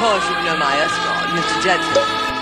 course you know my escort, Mr. Jetson.